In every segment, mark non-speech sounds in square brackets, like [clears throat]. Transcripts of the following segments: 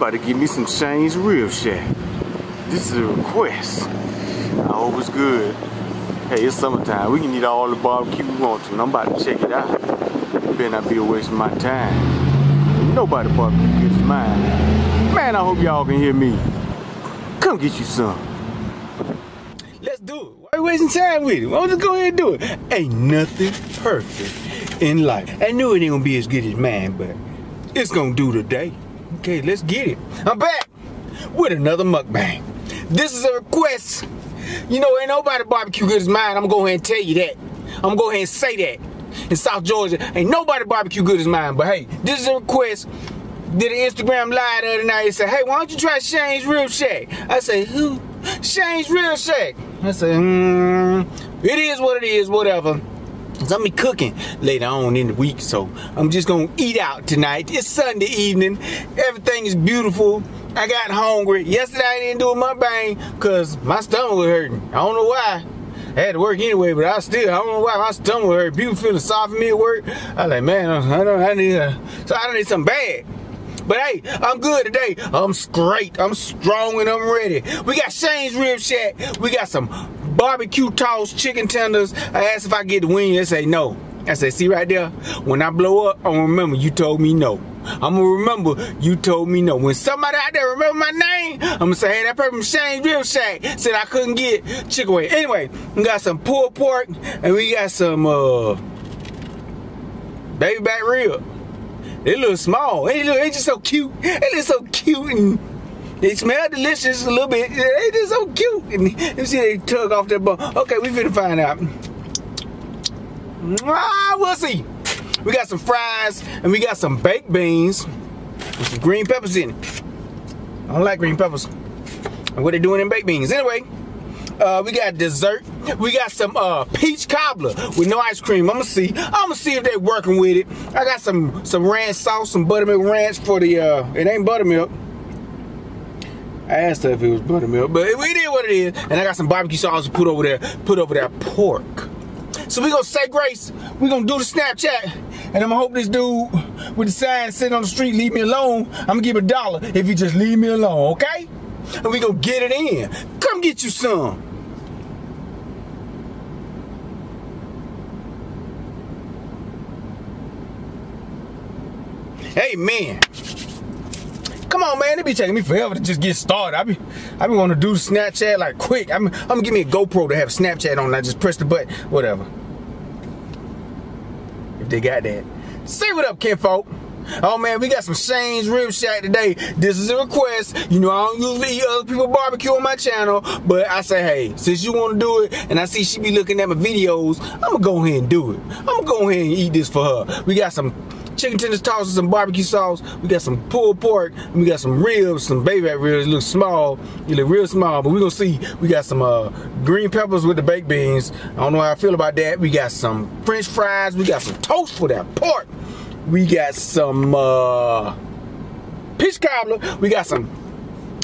about to give me some Shane's Rib Shack. This is a request. I hope it's good. Hey, it's summertime. We can eat all the barbecue we want to, and I'm about to check it out. Better not be a waste of my time. Nobody barbecue gets mine. Man, I hope y'all can hear me. Come get you some. Let's do it. Why are you wasting time with it? Why don't you go ahead and do it? Ain't nothing perfect in life. I knew it ain't gonna be as good as mine, but it's gonna do today. Okay, let's get it. I'm back with another mukbang. This is a request. You know, ain't nobody barbecue good as mine. I'm gonna go ahead and tell you that. I'm gonna go ahead and say that. In South Georgia, ain't nobody barbecue good as mine. But hey, this is a request. Did an Instagram live the other night. He said, hey, why don't you try Shane's Rib Shack? I say, who? Shane's Rib Shack. I say, hmm, it is what it is, whatever. Cause I'm be cooking later on in the week, so I'm just gonna eat out tonight. It's Sunday evening. Everything is beautiful. I got hungry. Yesterday I didn't do a mukbang because my stomach was hurting. I don't know why. I had to work anyway, but I still, I don't know why my stomach hurting. People feeling soft for me at work. I like, man, I don't, I need, a, so I need something bad. But hey, I'm good today. I'm straight. I'm strong and I'm ready. We got Shane's Rib Shack. We got some barbecue tossed chicken tenders. I asked if I get the wing. They say no. I said, see right there? When I blow up, I'm remember you told me no. I'm gonna remember you told me no. When somebody out there remember my name, I'm gonna say, hey, that person Shane Rib Shack said I couldn't get chicken wing. Anyway, we got some pulled pork and we got some uh baby back rib. They look small. They look, they just so cute. They look so cute and they smell delicious a little bit. They just so cute. And you see they tug off their bone. Okay, we finna find out. Ah, we'll see. We got some fries and we got some baked beans with some green peppers in it. I don't like green peppers. And what they doing in baked beans. Anyway, uh, we got dessert. We got some uh, peach cobbler with no ice cream. I'm gonna see. I'm gonna see if they're working with it. I got some some ranch sauce, some buttermilk ranch for the. Uh, it ain't buttermilk. I asked her if it was buttermilk, but it is what it is. And I got some barbecue sauce to put over there. Put over that pork. So we gonna say grace. We gonna do the Snapchat. And I'm gonna hope this dude with the sign sitting on the street leave me alone. I'm gonna give a dollar if he just leave me alone, okay? And we gonna get it in. Come get you some. Hey man. Come on, man. It be taking me forever to just get started. I be, I be want to do Snapchat like quick. I'm, I'm gonna give me a GoPro to have Snapchat on. I just press the button, whatever. If they got that. Say what up, kinfolk. Oh man, we got some Shane's Rib Shack today. This is a request. You know, I don't usually eat other people barbecue on my channel, but I say, hey, since you want to do it, and I see she be looking at my videos, I'm gonna go ahead and do it. I'm gonna go ahead and eat this for her. We got some chicken tenders tossed with some barbecue sauce. We got some pulled pork. we got some ribs, some baby back ribs. It look small. It look real small, but we gonna see. We got some uh, green peppers with the baked beans. I don't know how I feel about that. We got some french fries. We got some toast for that pork. We got some uh, peach cobbler. We got some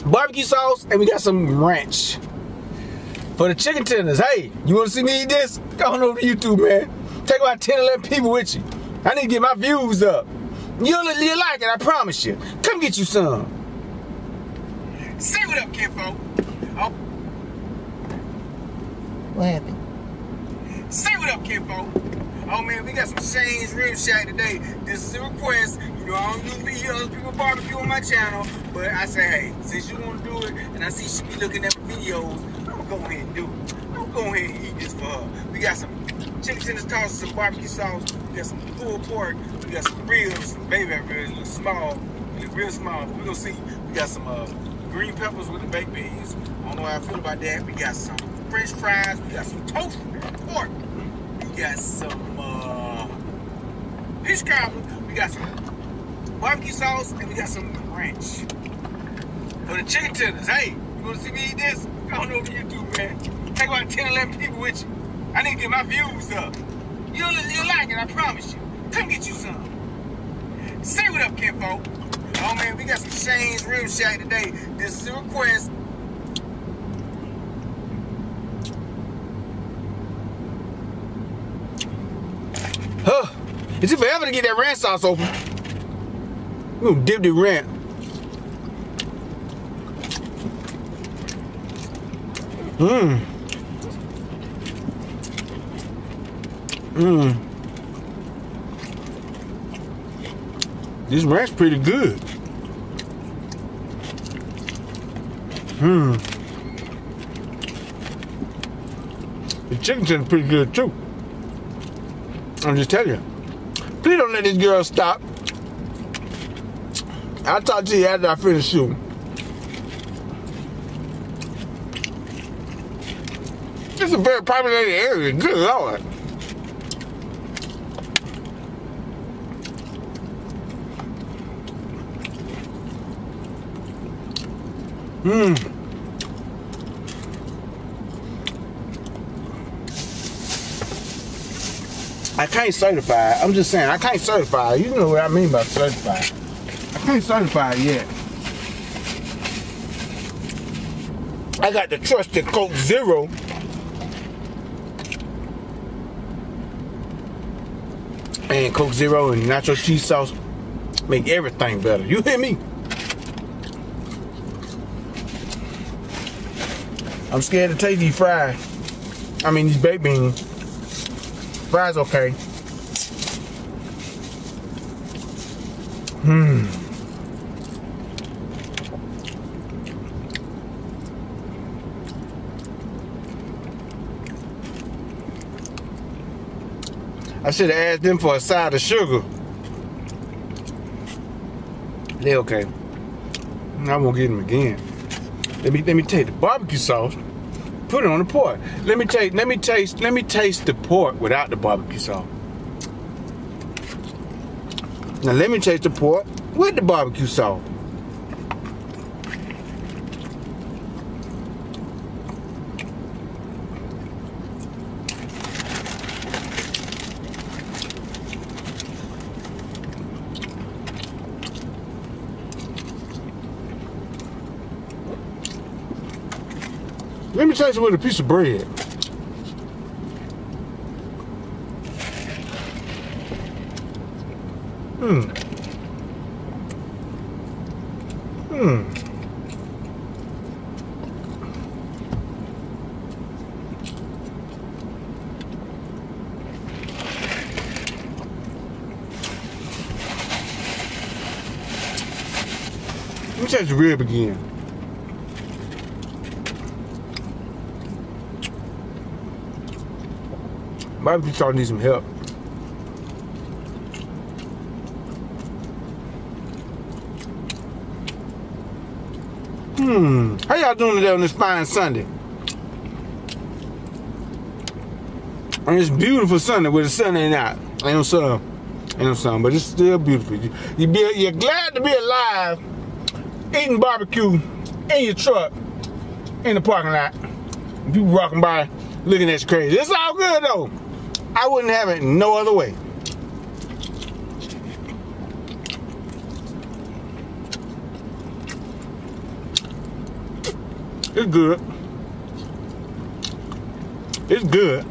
barbecue sauce, and we got some ranch. For the chicken tenders, hey, you wanna see me eat this? Go on over to YouTube, man. Take about 10, 11 people with you. I need to get my views up. You'll, you'll like it, I promise you. Come get you some. Say what up, kinfolk. Oh. What happened? Say what up, kinfolk. Oh man, we got some Shane's Rib Shack today. This is a request. You know, I don't usually hear other people barbecue on my channel, but I say, hey, since you want to do it, and I see she be looking at my videos, I'm gonna go ahead and do it. Go ahead and eat this for her. We got some chicken tenders tossed, some barbecue sauce, we got some pulled pork, we got some ribs, some baby ribs, look small, look real small. We're gonna see. We got some uh, green peppers with the baked beans. I don't know how I feel about that. We got some french fries, we got some toast pork, we got some uh, fish cobbler, we got some barbecue sauce, and we got some ranch. For the chicken tenders, hey, you wanna see me eat this? Go on over to YouTube, man. Take about 10, 11 people with you. I need to get my views up. You'll, you'll like it, I promise you. Come get you some. Say what up, kinfolk. Oh man, we got some Shane's Rib Shack today. This is a request. Huh. It forever to get that ranch sauce open. We're dip the ranch. Mmm. Mmm. This ranch pretty good. Hmm. The chicken tender pretty good too. I'm just telling you. Please don't let this girl stop. I'll talk to you after I finish shooting. It's a very populated area. Good lord. Mmm. I can't certify. I'm just saying I can't certify. You know what I mean by certify. I can't certify yet. I got the trusted Coke Zero. And Coke Zero and nacho cheese sauce make everything better. You hear me? I'm scared to take these fries. I mean these baked beans. Fries okay. Hmm. I should have asked them for a side of sugar. They okay. I won't get them again. Let me let me take the barbecue sauce, put it on the pork. Let me taste let me taste let me taste the pork without the barbecue sauce. Now let me taste the pork with the barbecue sauce. Let me taste it with a piece of bread. Hmm. Hmm. Let me taste the rib again. Barbecue sauce need some help. Hmm. How y'all doing today on this fine Sunday? On this beautiful Sunday where the sun ain't out. Ain't no sun. Ain't no sun, but it's still beautiful. You, you be, you're glad to be alive, eating barbecue in your truck in the parking lot. People walking by looking at you crazy. It's all good though. I wouldn't have it no other way. It's good. It's good.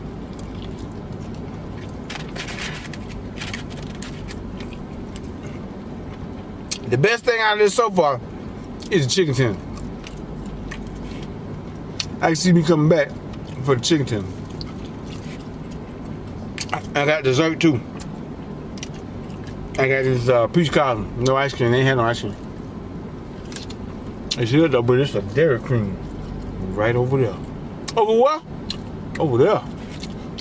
The best thing out of this so far is the chicken tender. I see me coming back for the chicken tender. I got dessert too. I got this uh, peach cobbler. No ice cream. They had no ice cream. It's here though, but it's a Dairy Queen. Right over there. Over what? Over there.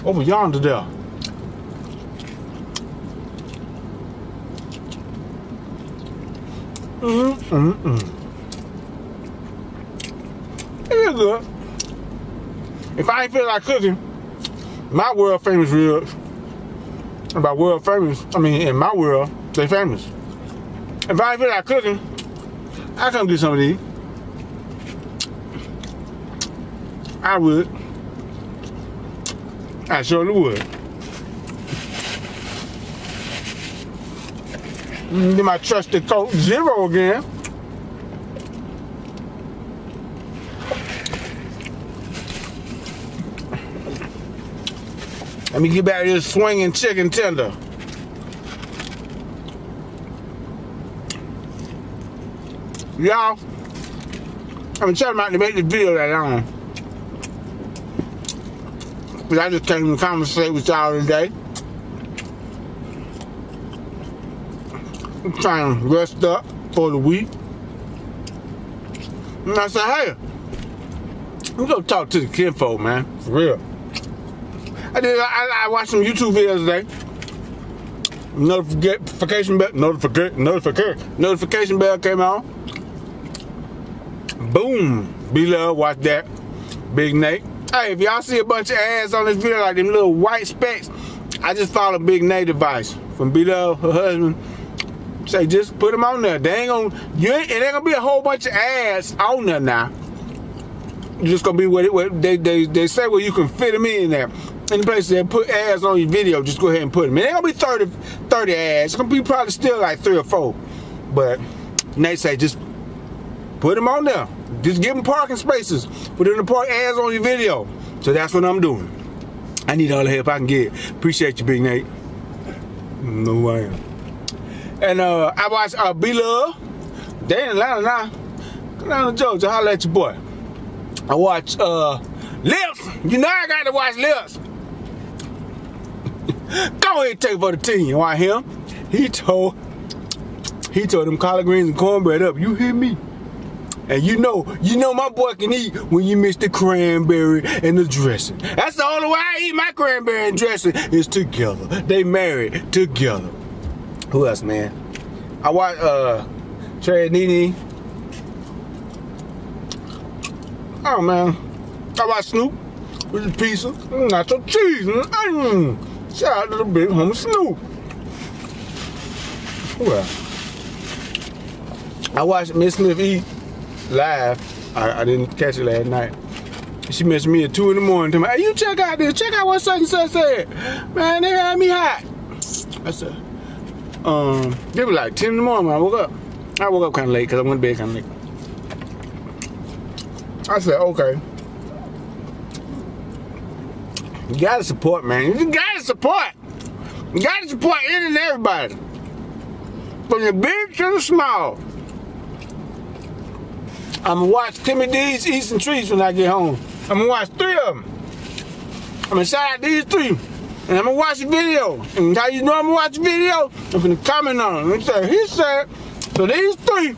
Over yonder there. Mm-hmm. Mm-hmm. It is good. If I ain't feel like cooking, my world famous ribs, by world famous, I mean in my world, they famous. If I feel like cooking, I come get some of these. I would. I surely would. Mm, Get my trusted Coke Zero again. Let me get back to this swinging chicken tender. Y'all, I'm trying not to make this video that long. But I just came to conversate with y'all today. I'm trying to rest up for the week. And I said, hey, we go talk to the kinfolk, man. For real. I did. I, I watched some YouTube videos today. Notification bell, notification, notification, notification bell came on. Boom, B Love. Watch that. Big Nate. Hey, if y'all see a bunch of ads on this video, like them little white specks, I just followed Big Nate advice from B Love, her husband. Say just put them on there. They ain't gonna. You ain't. It ain't gonna be a whole bunch of ads on there now. Just gonna be what, it, what they they they say where you can fit them in there any place that put ads on your video, just go ahead and put them. It ain't gonna be 30, 30 ads. It's gonna be probably still like three or four. But they say just put them on there. Just give them parking spaces. Put them to park ads on your video. So that's what I'm doing. I need all the help I can get. Appreciate you, Big Nate. No way. And uh, I watched uh, B Love. They in Atlanta now. Come down to Georgia. Holla at your boy. I watch uh, Lips. You know I got to watch Lips. Go ahead and take for the team. You want him? He told he told them collard greens and cornbread up. You hear me? And you know, you know my boy can eat when you mix the cranberry and the dressing. That's the only way I eat my cranberry and dressing is together. They married together. Who else, man? I watch uh Trey Nene. Oh man. I watch Snoop with the pizza, mm, nacho cheese, and onion. Shout out to the big homie Snoop. Well, I watched Miss Smith eat live. I, I, didn't catch it last night. She messaged me at 2 in the morning. To me, hey, you check out this. Check out what such and such said. Man, they had me hot. I said, um, it was like 10 in the morning when I woke up. I woke up kind of late because I went to bed kind of late. I said, okay. You gotta support, man. You gotta support. You gotta support any and everybody. From the big to the small. I'm gonna watch Timmy D's Eats and Treats when I get home. I'm gonna watch three of them. I'm gonna shout out these three. And I'm gonna watch the video. And how you know I'm gonna watch the video? I'm gonna comment on them. He said, he said, so these three,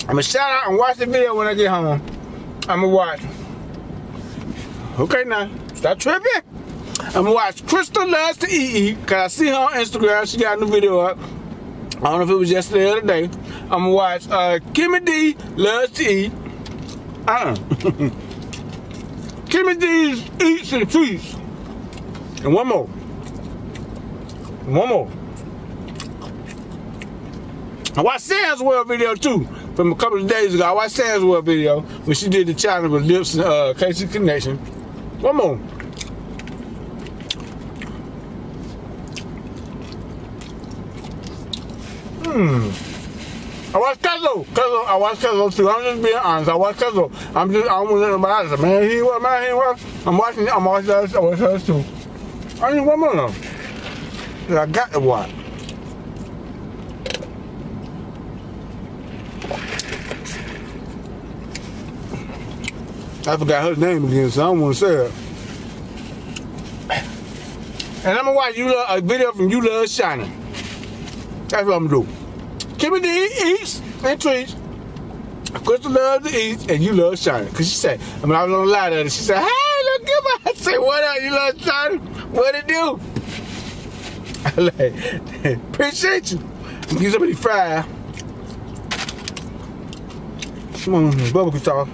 I'm gonna shout out and watch the video when I get home. I'm gonna watch. Okay now. Stop tripping. I'm gonna watch Crystal Loves to Eat because I see her on Instagram. She got a new video up. I don't know if it was yesterday or today. I'm gonna watch uh, Kimmy D Loves to Eat. Uh-uh. [laughs] Kimmy D's Eats and Treats. And one more. One more. I watched Sam's World video too from a couple of days ago. I watched Sam's World video when she did the challenge with Lips and uh, Casey Connection. One more. Hmm. I watch Kezo too. I'm just being honest. Kezo. I'm just. I don't want to about. Man, he what? Man, he what? I'm watching. I'm watching that. I watch that too. I need one more though. I got to watch. I forgot her name again, so I don't want to say it. And I'm gonna watch you love, a video from You Love Shining. That's what I'm gonna do. Kimmy D eats and treats. Crystal loves to eat, and you love shining. Cause she said, I mean, I was on the line and she said, "Hey, look at my." I said, "What up? You love shining? What it do?" [laughs] I like, appreciate you. Get somebody fry. Come on, barbecue [clears throat] sauce.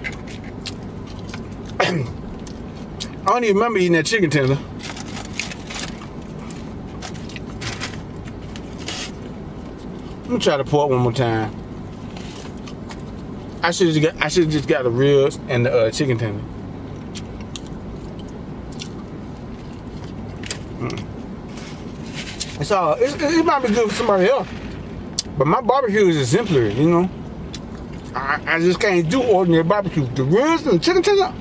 I don't even remember eating that chicken tender. Let me try to pour it one more time. I should just got I should just got the ribs and the uh, chicken tender. Mm. It's all it's, it might be good for somebody else, but my barbecue is exemplary. You know, I, I just can't do ordinary barbecue. The ribs and the chicken tender.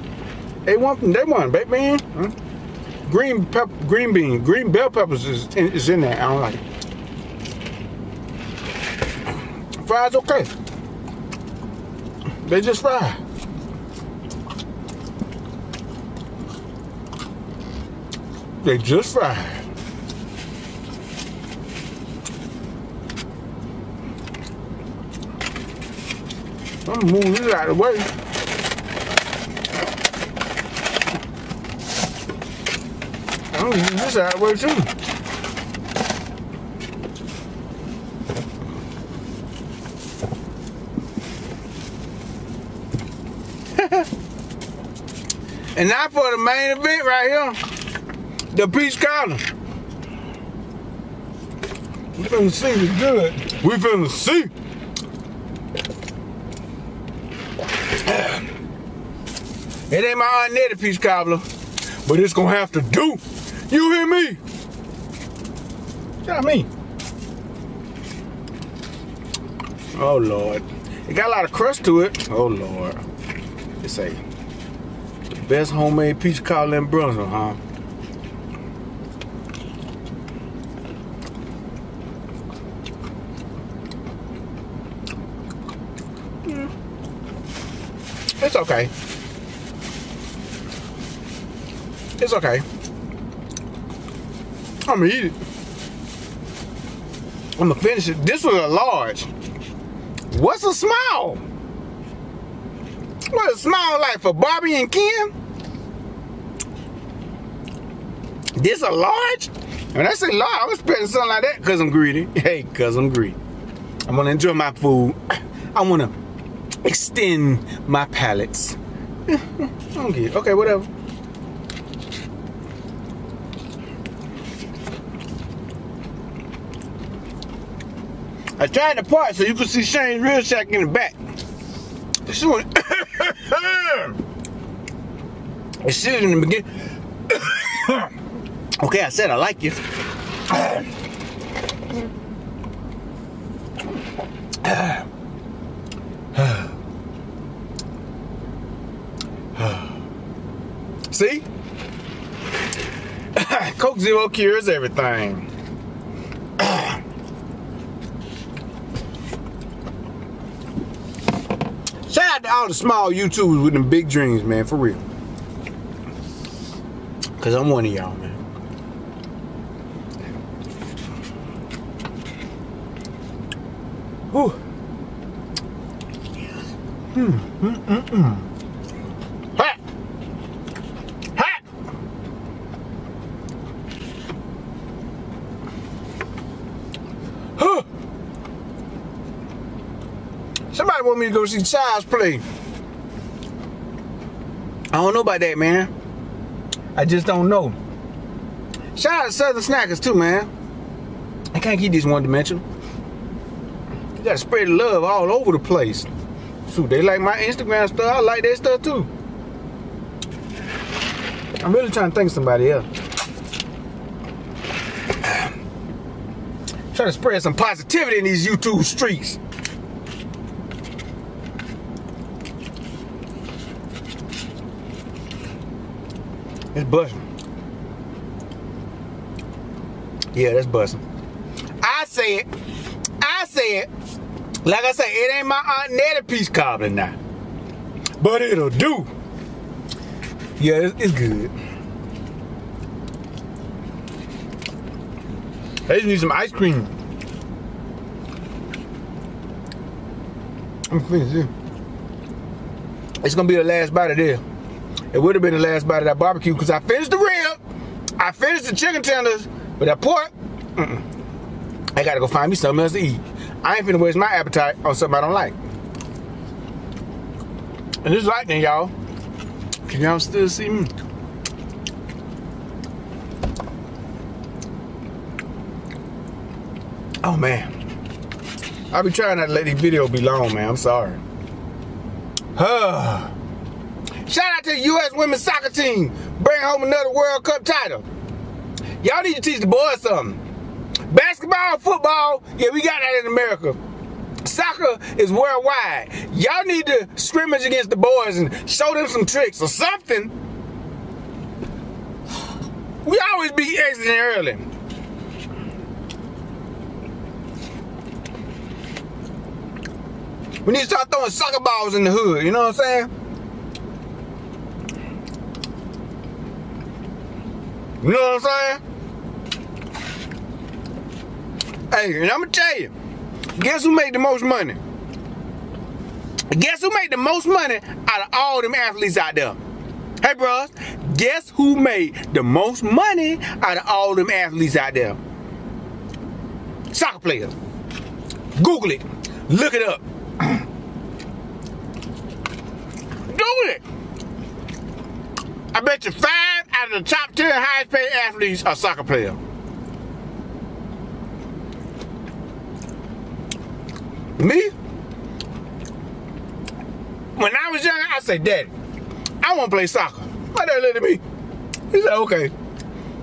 They want they want baked bean, huh? green pepper, green bean, green bell peppers is in, is in there. I don't like it. Fries okay. They just fry. They just fine. I'm gonna move this out of the way. I'm gonna move this out of the way too. And now for the main event right here, the peach cobbler. We finna see it's good. We finna see. It ain't my Aunt peach cobbler, but it's gonna have to do. You hear me? Got me. Oh Lord. It got a lot of crust to it. Oh Lord. It's a best homemade peach cobbler in Brunswick, huh? Mm. It's okay. It's okay. I'm gonna eat it. I'm gonna finish it. This was a large. What's a small? What a small like for Barbie and Ken? This a large? When I say large, I'm expecting something like that because I'm greedy. Hey, because I'm greedy. I'm gonna enjoy my food. I wanna extend my palates. I'm good. Okay, whatever. I tried the part so you could see Shane's Rib Shack in the back. This one. it's shit in the beginning. Okay, I said I like you. See? [coughs] Coke Zero cures everything. [coughs] Shout out to all the small YouTubers with them big dreams, man, for real. Cause I'm one of y'all, man. Huh. Somebody want me to go see Child's Play. I don't know about that, man. I just don't know. Shout out to Southern Snackers too, man. I can't keep this one dimensional. You gotta spread love all over the place. Shoot, they like my Instagram stuff. I like their stuff too. I'm really trying to think somebody else. Trying to spread some positivity in these YouTube streets. It's busting. Yeah, that's busting. I say it. I said, like I said, it ain't my Aunt Nettie peach cobbler now. But it'll do. Yeah, it's, good. I just need some ice cream. I'm finished here. It's gonna be the last bite of this. It would have been the last bite of that barbecue because I finished the rib, I finished the chicken tenders, but that pork, mm-mm. I gotta go find me something else to eat. I ain't finna waste my appetite on something I don't like. And it's lightning, y'all. Can y'all still see me? Oh man. I be trying not to let these videos be long, man. I'm sorry. Huh. [sighs] Shout out to the U.S. women's soccer team. Bring home another World Cup title. Y'all need to teach the boys something. Basketball, football, yeah, we got that in America. Soccer is worldwide. Y'all need to scrimmage against the boys and show them some tricks or something. We always be exiting early. We need to start throwing soccer balls in the hood, you know what I'm saying? You know what I'm saying? Hey, and I'm gonna tell you, guess who made the most money? Guess who made the most money out of all them athletes out there? Hey, bros, guess who made the most money out of all them athletes out there? Soccer players. Google it. Look it up. [clears throat] Google it. I bet you five out of the top 10 highest paid athletes are soccer players. Me? When I was young, I said, Daddy, I want to play soccer. My dad looked at me. He said, okay.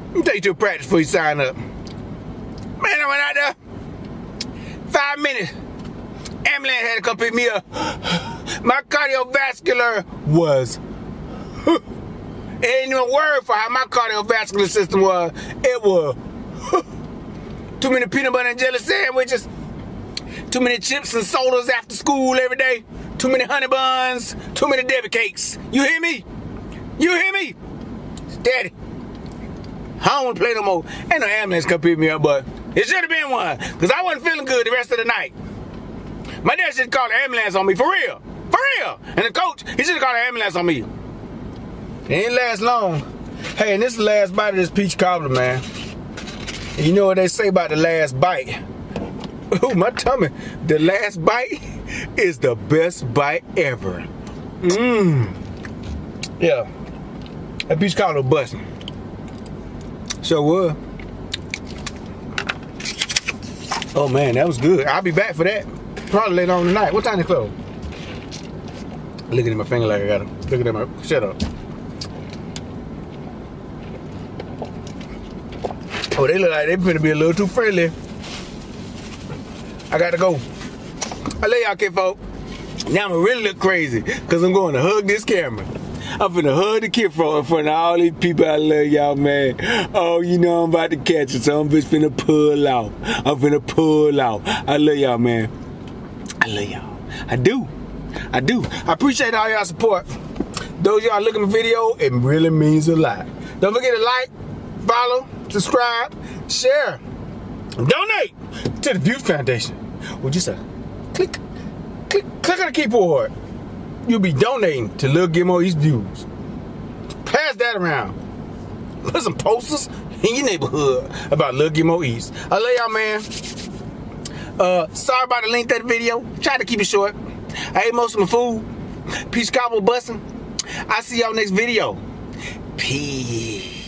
Let me take you to practice before you sign up. Man, I went out there. Five minutes. Ambulance had to come pick me up. My cardiovascular was. [laughs] it ain't even a word for how my cardiovascular system was. It was. [laughs] Too many peanut butter and jelly sandwiches. Too many chips and sodas after school every day. Too many honey buns. Too many Debbie cakes. You hear me? You hear me? Daddy. I don't want to play no more. Ain't no ambulance come pick me up, but it should have been one. Because I wasn't feeling good the rest of the night. My dad should have called the ambulance on me, for real. For real. And the coach, he should have called the ambulance on me. It ain't last long. Hey, and this is the last bite of this peach cobbler, man. And you know what they say about the last bite? Ooh, [laughs] my tummy. The last bite is the best bite ever. Mmm. Yeah. That peach cobbler busting. So what? Oh man, that was good. I'll be back for that. Probably later on tonight. What time they close? Looking at my finger like I got to Looking at my. Shut up. Oh, they look like they finna be a little too friendly. I gotta go. I love y'all, kinfolk. Now I'm gonna really look crazy because I'm going to hug this camera. I'm finna hug the kinfolk in front of all these people. I love y'all, man. Oh, you know I'm about to catch it, Some just finna pull out. I'm finna pull out. I love y'all, man. I love y'all. I do. I do. I appreciate all y'all support. Those y'all looking the video, it really means a lot. Don't forget to like, follow, subscribe, share, donate to the View Foundation. Well, just a click, click, click on the keyboard. You'll be donating to Lil Gilmo Eats Views. Pass that around. Put some posters in your neighborhood about Lil Gilmo Eats. I love y'all, man. Uh, sorry about the length of the video. Try to keep it short. I ate most of my food. Peach cobbler busting. I'll see y'all next video. Peace.